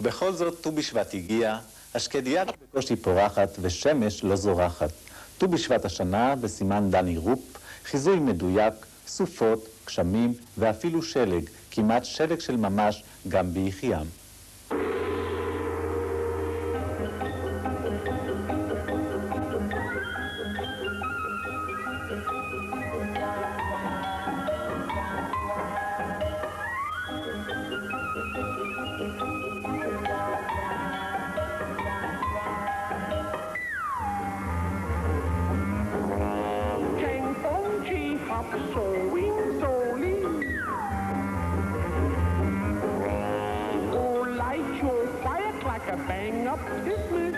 ובכל זאת ט"ו בשבט הגיע, השקדיה בקושי פורחת ושמש לא זורחת. ט"ו בשבט השנה, בסימן דני רופ, חיזוי מדויק, סופות, גשמים ואפילו שלג, כמעט שלג של ממש גם ביחיים. A bang up Christmas.